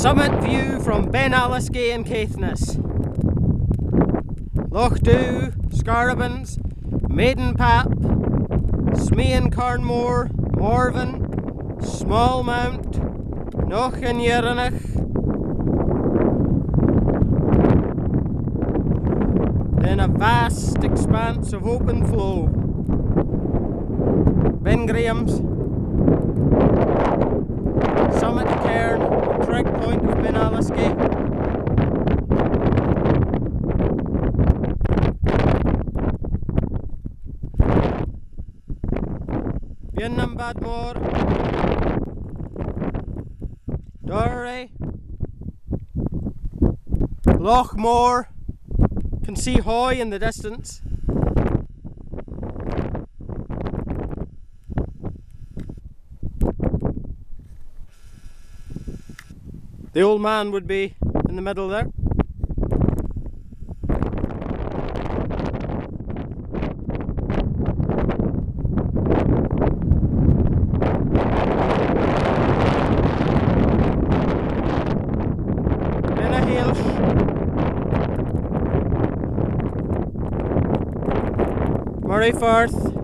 Summit view from Ben Alisky in Caithness. Loch Dew, Scarabens, Maiden Pap, Smee and Carnmore, Morven, Smallmount, Noch and Yerenich, then a vast expanse of open flow. Ben Griams, of Beinn nam Bad Mòr, Dory, Lochmore, can see Hoy in the distance. The old man would be in the middle there. Moray Firth.